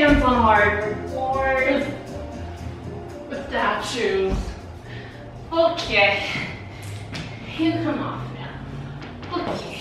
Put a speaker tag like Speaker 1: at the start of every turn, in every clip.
Speaker 1: hands on hardwood floors with that shoes. Okay. You come off now. Okay.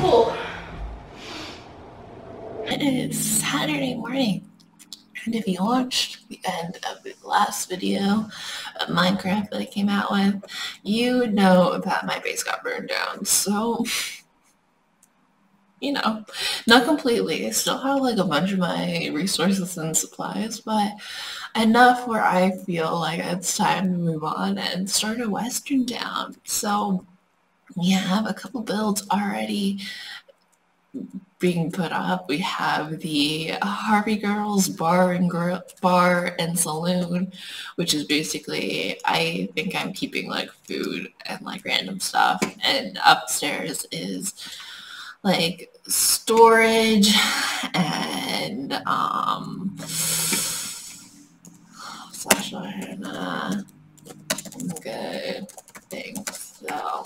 Speaker 1: Oh.
Speaker 2: It is Saturday morning. And if you watched the end of the last video of Minecraft that I came out with, you would know that my base got burned down. So, you know, not completely. I still have like a bunch of my resources and supplies, but enough where I feel like it's time to move on and start a western town. So, we have a couple builds already being put up. We have the Harvey Girls Bar and Gr- Bar and Saloon, which is basically I think I'm keeping like food and like random stuff. And upstairs is like storage and um slash uh, good things. So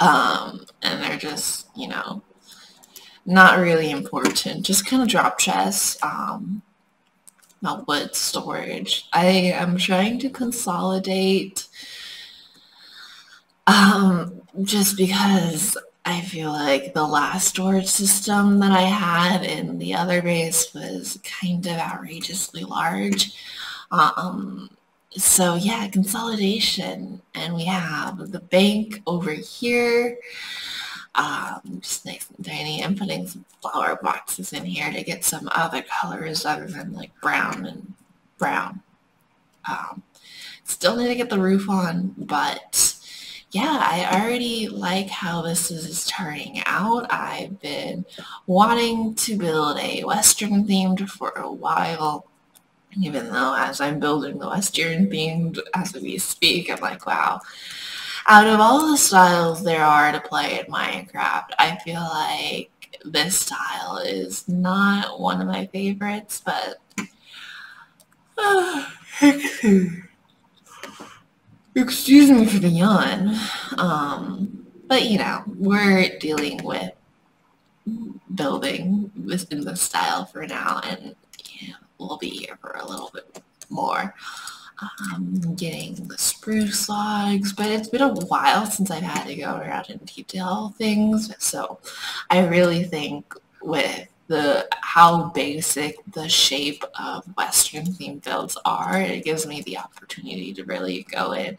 Speaker 2: um and they're just, you know, not really important. Just kind of drop chests, um, not wood storage. I am trying to consolidate um, just because I feel like the last storage system that I had in the other base was kind of outrageously large. Um, so yeah, consolidation. And we have the bank over here um, just nice and tiny. I'm putting some flower boxes in here to get some other colors other than like brown and brown. Um, still need to get the roof on, but yeah, I already like how this is turning out. I've been wanting to build a Western themed for a while, even though as I'm building the Western themed as we speak, I'm like, wow, out of all the styles there are to play in Minecraft, I feel like this style is not one of my favorites, but excuse me for the yawn. Um, but you know, we're dealing with building within this style for now, and yeah, we'll be here for a little bit more um, getting the spruce logs, but it's been a while since I've had to go around and detail things. So I really think with the how basic the shape of Western theme builds are, it gives me the opportunity to really go in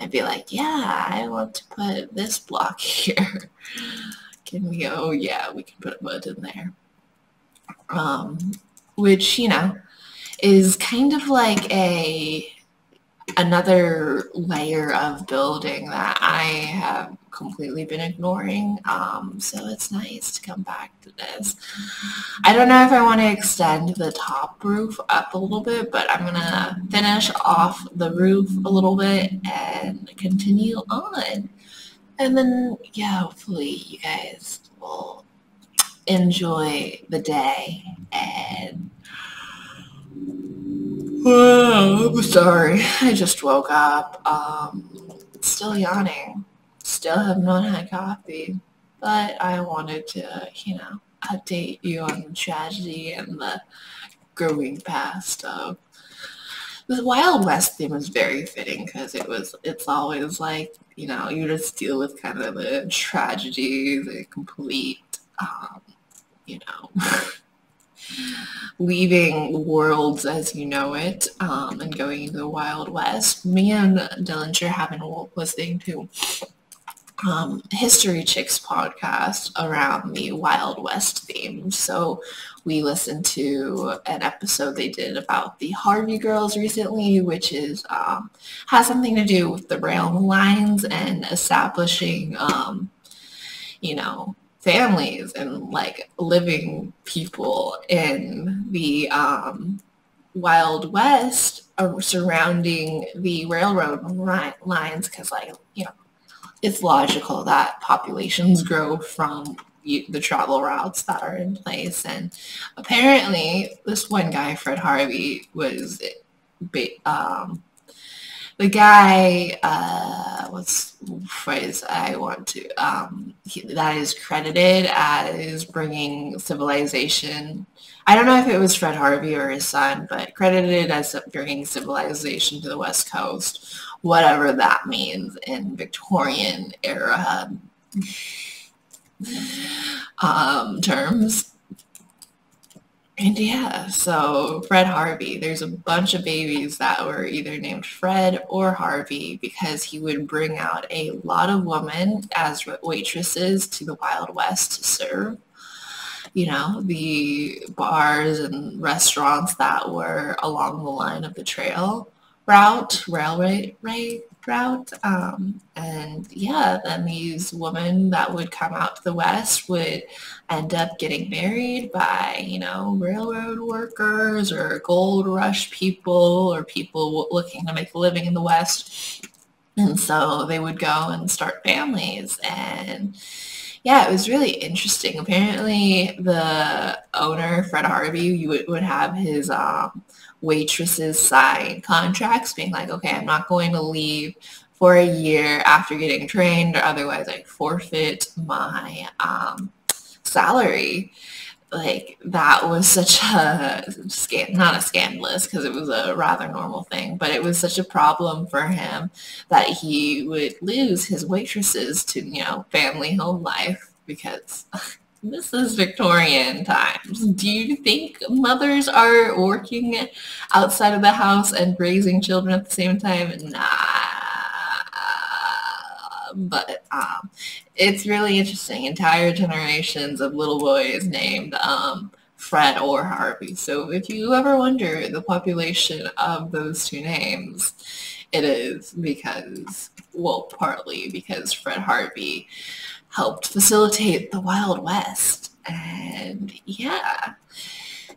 Speaker 2: and be like, yeah, I want to put this block here. Can we? Oh, yeah, we can put a mud in there. Um, which, you know, is kind of like a another layer of building that I have completely been ignoring. Um, so it's nice to come back to this. I don't know if I want to extend the top roof up a little bit, but I'm going to finish off the roof a little bit and continue on. And then, yeah, hopefully you guys will enjoy the day and Oh, I'm sorry. I just woke up. Um, still yawning. Still have not had coffee. But I wanted to, you know, update you on the tragedy and the growing past of the Wild West theme was very fitting because it was it's always like you know you just deal with kind of the tragedy, the complete um, you know leaving worlds as you know it um, and going into the Wild West. Me and Dillinger have been listening to um, History Chicks podcast around the Wild West theme. So we listened to an episode they did about the Harvey Girls recently, which is um, has something to do with the rail lines and establishing, um, you know, families and like living people in the um, Wild West uh, surrounding the railroad lines because like, you know, it's logical that populations grow from the travel routes that are in place. And apparently this one guy, Fred Harvey, was um, the guy, uh, what's phrase I want to, um, he, that is credited as bringing civilization. I don't know if it was Fred Harvey or his son, but credited as bringing civilization to the West Coast, whatever that means in Victorian era um, terms. And yeah, so Fred Harvey, there's a bunch of babies that were either named Fred or Harvey because he would bring out a lot of women as waitresses to the Wild West to serve. You know, the bars and restaurants that were along the line of the trail route, railway, right, route. Um, and yeah, then these women that would come out to the West would end up getting married by, you know, railroad workers or gold rush people or people looking to make a living in the West. And so they would go and start families. And yeah, it was really interesting. Apparently the owner, Fred Harvey, would, would have his um, waitresses sign contracts being like, okay, I'm not going to leave for a year after getting trained or otherwise I forfeit my um, salary. Like that was such a scam, not a scandalous because it was a rather normal thing, but it was such a problem for him that he would lose his waitresses to, you know, family home life because this is Victorian times. Do you think mothers are working outside of the house and raising children at the same time? Nah. But um, it's really interesting. Entire generations of little boys named um, Fred or Harvey. So if you ever wonder the population of those two names, it is because, well, partly because Fred Harvey helped facilitate the Wild West. And yeah.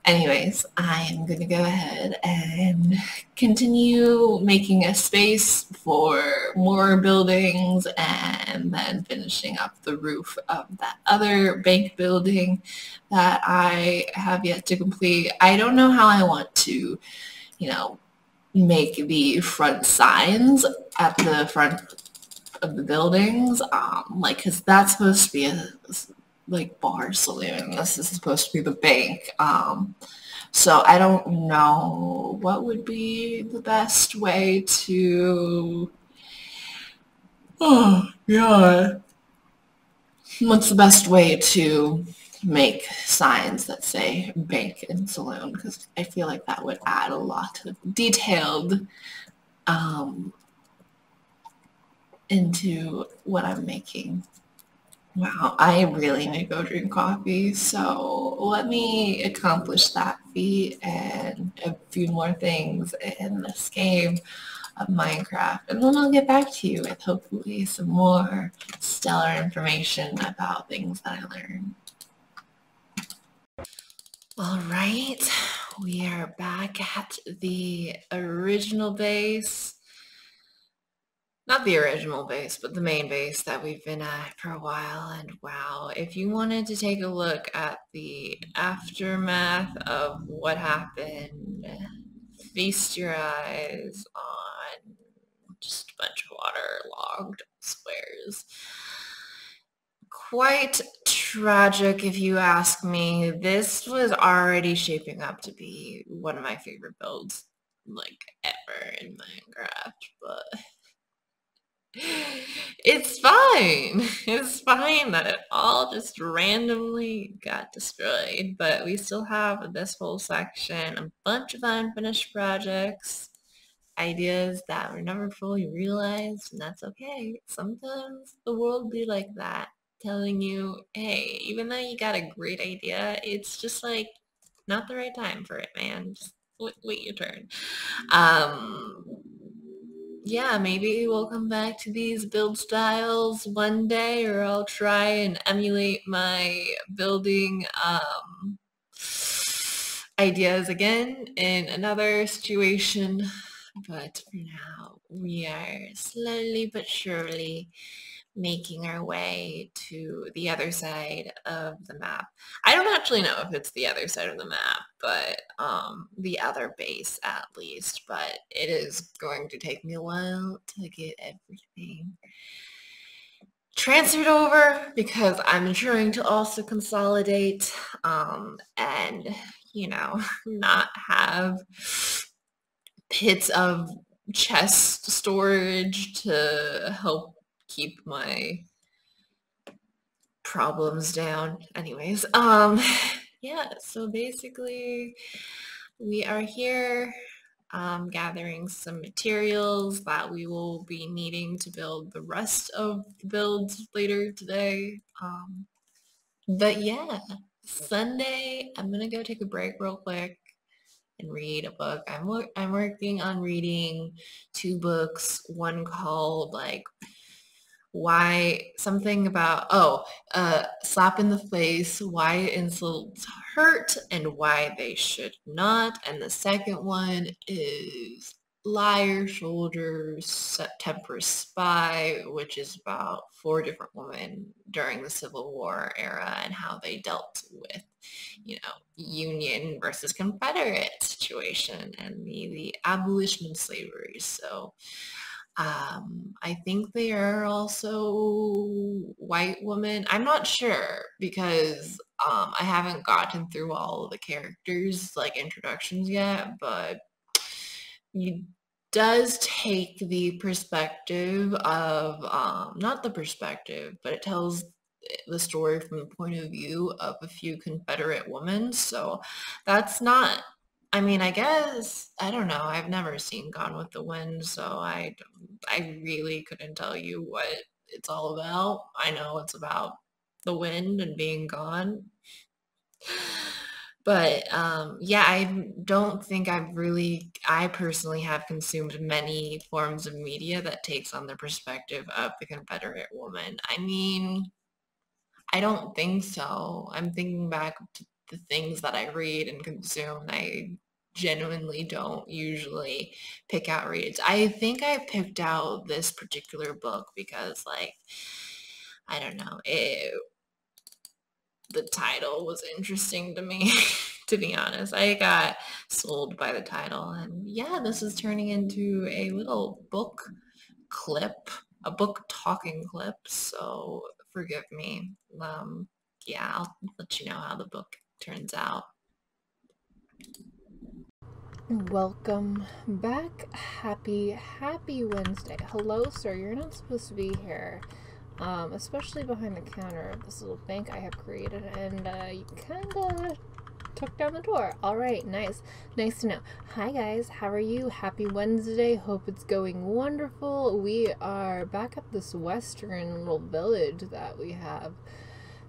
Speaker 2: Anyways, I am going to go ahead and continue making a space for more buildings and then finishing up the roof of that other bank building that I have yet to complete. I don't know how I want to, you know, make the front signs at the front of the buildings, um, like, cause that's supposed to be a like bar saloon. This is supposed to be the bank. Um, so I don't know what would be the best way to. Oh God. What's the best way to make signs that say bank and saloon? Because I feel like that would add a lot of detailed um, into what I'm making. Wow, I really need to go drink coffee. So let me accomplish that feat and a few more things in this game of Minecraft. And then I'll get back to you with hopefully some more stellar information about things that I learned. All right, we are back at the original base not the original base, but the main base that we've been at for a while. And wow, if you wanted to take a look at the aftermath of what happened, feast your eyes on just a bunch of waterlogged squares. Quite tragic if you ask me. This was already shaping up to be one of my favorite builds like ever in Minecraft, but it's fine. It's fine that it all just randomly got destroyed, but we still have this whole section, a bunch of unfinished projects, ideas that were never fully realized, and that's okay. Sometimes the world be like that, telling you, hey, even though you got a great idea, it's just like not the right time for it, man. Just wait, wait your turn. Um, yeah, maybe we'll come back to these build styles one day or I'll try and emulate my building um, ideas again in another situation. But for now, we are slowly but surely making our way to the other side of the map. I don't actually know if it's the other side of the map, but um, the other base at least. But it is going to take me a while to get everything transferred over because I'm trying to also consolidate um, and, you know, not have pits of chest storage to help keep my problems down. Anyways, um, yeah, so basically we are here um, gathering some materials that we will be needing to build the rest of the builds later today. Um, but yeah, Sunday, I'm gonna go take a break real quick and read a book. I'm I'm working on reading two books. One called like why something about oh uh slap in the face why insults hurt and why they should not and the second one is liar shoulders september spy which is about four different women during the civil war era and how they dealt with you know union versus confederate situation and the the abolition of slavery. So um, I think they are also white women. I'm not sure because um, I haven't gotten through all of the characters like introductions yet, but it does take the perspective of um, not the perspective, but it tells the story from the point of view of a few Confederate women. So that's not I mean, I guess I don't know. I've never seen Gone with the Wind, so I I really couldn't tell you what it's all about. I know it's about the wind and being gone. But um, yeah, I don't think I've really, I personally have consumed many forms of media that takes on the perspective of the Confederate woman. I mean, I don't think so. I'm thinking back to the things that I read and consume. I genuinely don't usually pick out reads. I think I picked out this particular book because like I don't know, it the title was interesting to me to be honest. I got sold by the title and yeah, this is turning into a little book clip, a book talking clip, so forgive me. Um yeah, I'll let you know how the book turns out.
Speaker 3: Welcome back. Happy, happy Wednesday. Hello, sir. You're not supposed to be here, um, especially behind the counter of this little bank I have created, and uh, you kind of took down the door. All right, nice. Nice to know. Hi, guys. How are you? Happy Wednesday. Hope it's going wonderful. We are back at this western little village that we have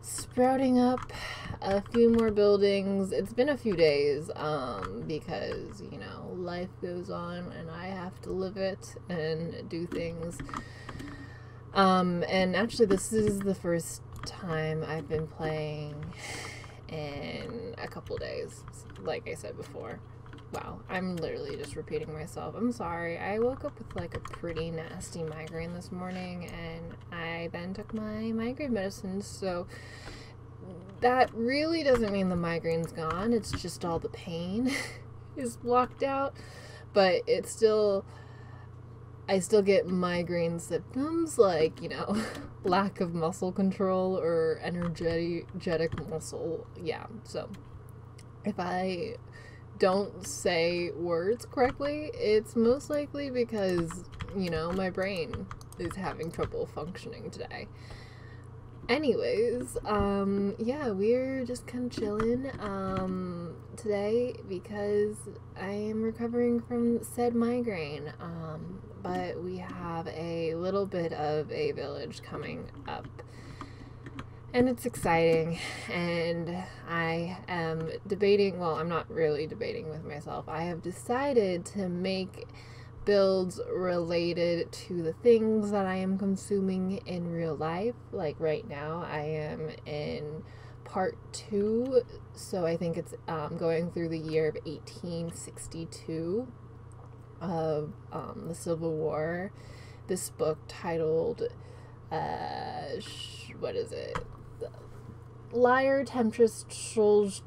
Speaker 3: sprouting up a few more buildings. It's been a few days um, because, you know, life goes on and I have to live it and do things. Um, and actually, this is the first time I've been playing in a couple days, like I said before. Wow, I'm literally just repeating myself. I'm sorry. I woke up with like a pretty nasty migraine this morning and I then took my migraine medicine. So that really doesn't mean the migraine's gone. It's just all the pain is blocked out. But it's still I still get migraine symptoms like, you know, lack of muscle control or energetic muscle. Yeah. So if I don't say words correctly, it's most likely because, you know, my brain is having trouble functioning today. Anyways, um, yeah, we're just kind of chilling um, today because I am recovering from said migraine. Um, but we have a little bit of a village coming up and it's exciting and i am debating well i'm not really debating with myself. I have decided to make builds related to the things that i am consuming in real life. Like right now i am in part two so i think it's um, going through the year of 1862 of um, the civil war. This book titled uh, what is it? Liar, temptress,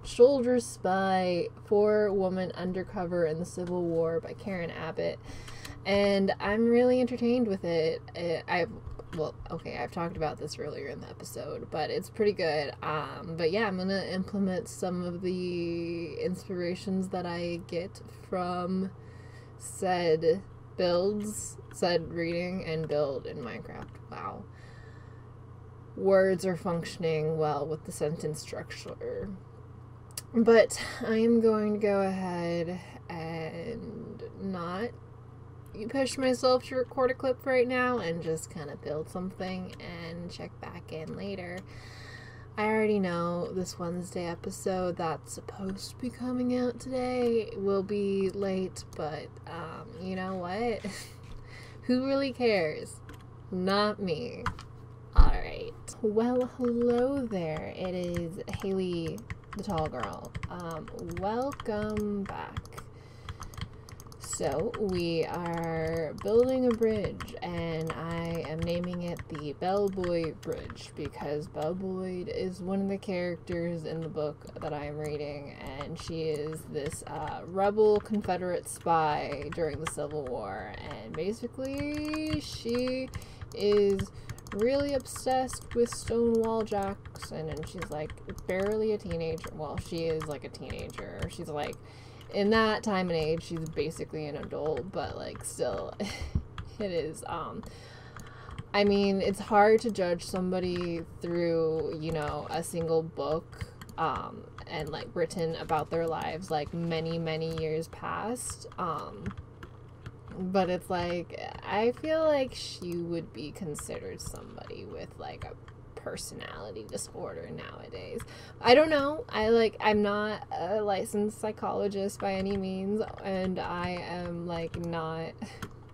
Speaker 3: soldier, spy, four woman undercover in the Civil War by Karen Abbott, and I'm really entertained with it. I've well, okay, I've talked about this earlier in the episode, but it's pretty good. Um, but yeah, I'm gonna implement some of the inspirations that I get from said builds, said reading, and build in Minecraft. Wow. Words are functioning well with the sentence structure. But I am going to go ahead and not push myself to record a clip right now and just kind of build something and check back in later. I already know this Wednesday episode that's supposed to be coming out today will be late, but um, you know what? Who really cares? Not me. Well, hello there. It is Hayley, the tall girl. Um, welcome back. So, we are building a bridge, and I am naming it the Belle Boyd Bridge because Belle Boyd is one of the characters in the book that I am reading, and she is this uh, rebel Confederate spy during the Civil War, and basically, she is really obsessed with Stonewall Jackson, and she's like barely a teenager. Well, she is like a teenager. She's like in that time and age she's basically an adult but like still it is um i mean it's hard to judge somebody through you know a single book um and like written about their lives like many many years past um but it's like i feel like she would be considered somebody with like a personality disorder nowadays. I don't know. I like I'm not a licensed psychologist by any means and I am like not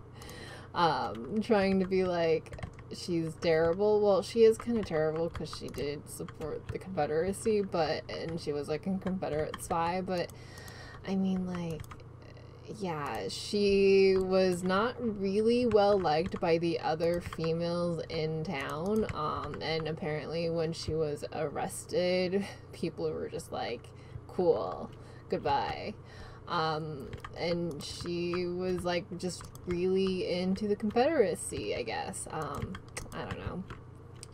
Speaker 3: um trying to be like she's terrible. Well, she is kind of terrible cuz she did support the Confederacy, but and she was like a Confederate spy, but I mean like yeah, she was not really well liked by the other females in town. Um, and apparently, when she was arrested, people were just like, cool, goodbye. Um, and she was like just really into the Confederacy, I guess. Um, I don't know.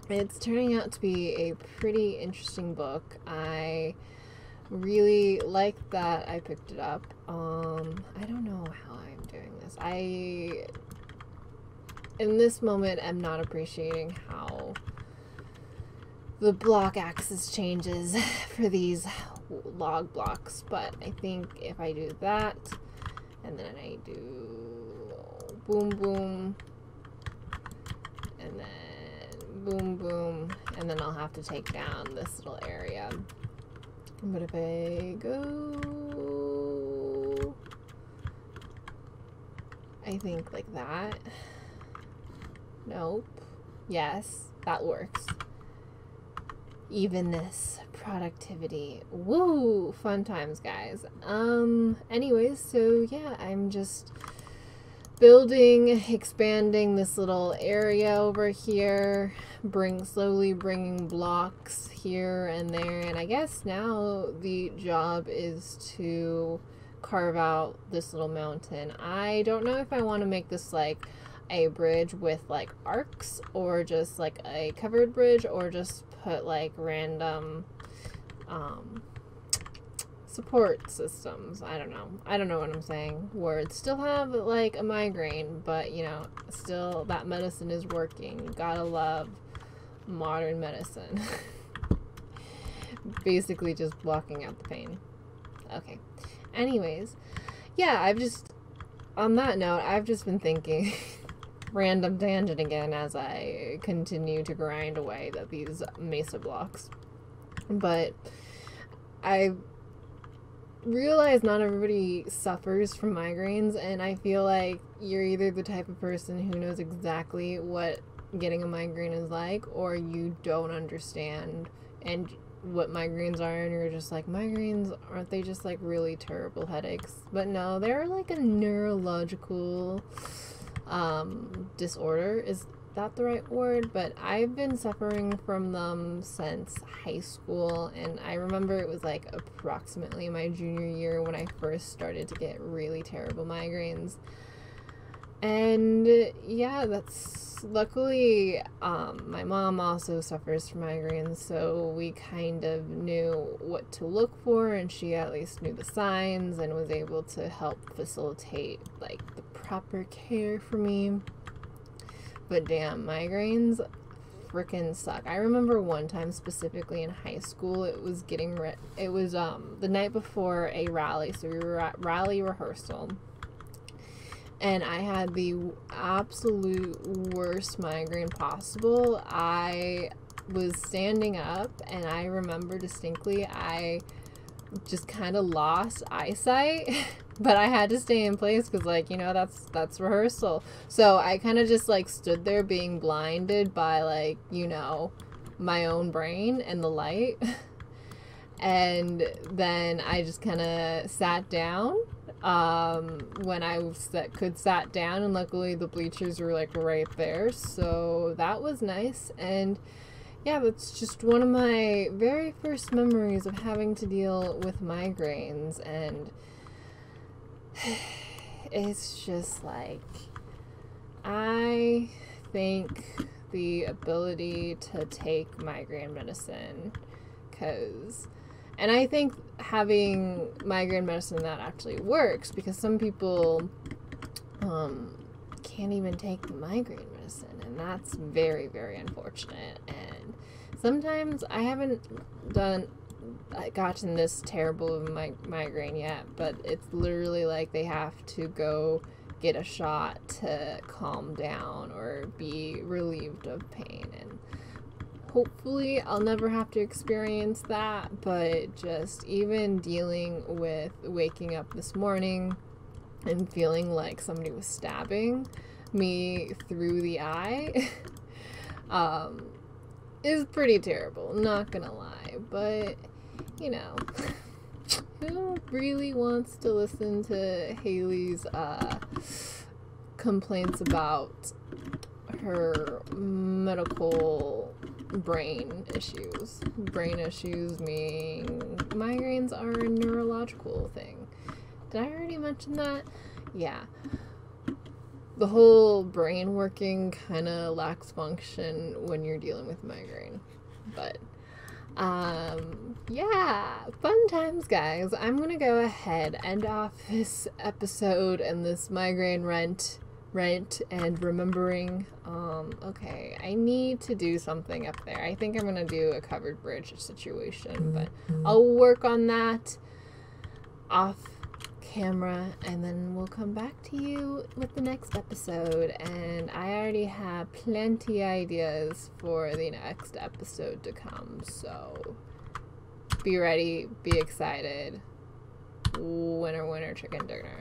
Speaker 3: It's turning out to be a pretty interesting book. I really like that I picked it up. Um, I don't know how I'm doing this. I, in this moment, am not appreciating how the block axis changes for these log blocks, but I think if I do that, and then I do boom boom, and then boom boom, and then I'll have to take down this little area. Go, I think like that. Nope. Yes, that works. Evenness, productivity. Woo! Fun times, guys. Um, anyways, so yeah, I'm just building, expanding this little area over here, bring slowly bringing blocks here and there, and I guess now the job is to carve out this little mountain. I don't know if I want to make this like a bridge with like arcs or just like a covered bridge or just put like random um support systems. I don't know. I don't know what I'm saying. Words still have like a migraine, but you know, still that medicine is working. You gotta love modern medicine. Basically, just blocking out the pain. Okay. Anyways, yeah, I've just, on that note, I've just been thinking. random tangent again as I continue to grind away at these mesa blocks. But I realize not everybody suffers from migraines, and I feel like you're either the type of person who knows exactly what getting a migraine is like, or you don't understand and what migraines are, and you're just like, migraines aren't they just like really terrible headaches? But no, they're like a neurological um, disorder. Is that the right word, but I've been suffering from them since high school, and I remember it was like approximately my junior year when I first started to get really terrible migraines. And yeah, that's luckily um, my mom also suffers from migraines, so we kind of knew what to look for, and she at least knew the signs and was able to help facilitate like the proper care for me. But damn, migraines freaking suck. I remember one time specifically in high school, it was getting re- it was um the night before a rally, so we were at rally rehearsal and I had the absolute worst migraine possible. I was standing up, and I remember distinctly I just kind of lost eyesight. but I had to stay in place because, like, you know, that's that's rehearsal. So I kind of just like stood there being blinded by like you know my own brain and the light. and then I just kind of sat down um, when I sat, could sat down, and luckily the bleachers were like right there, so that was nice. And yeah, that's just one of my very first memories of having to deal with migraines, and it's just like I think the ability to take migraine medicine because and I think having migraine medicine that actually works because some people um, can't even take the migraine medicine, and that's very, very unfortunate. And sometimes I haven't done gotten this terrible a migraine yet, but it's literally like they have to go get a shot to calm down or be relieved of pain and hopefully I'll never have to experience that, but just even dealing with waking up this morning and feeling like somebody was stabbing me through the eye um, is pretty terrible, not gonna lie. But, you know, who really wants to listen to Hayley's uh, complaints about her medical brain issues. Brain issues mean migraines are a neurological thing. Did I already mention that? Yeah. The whole brain working kind of lacks function when you're dealing with migraine. But um yeah, fun times guys. I'm to go ahead end off this episode and this migraine rent rent and remembering um okay i need to do something up there i think i'm gonna do a covered bridge situation but i'll work on that off camera and then we'll come back to you with the next episode. And i already have plenty ideas for the next episode to come so be ready be excited. Winner winner chicken dinner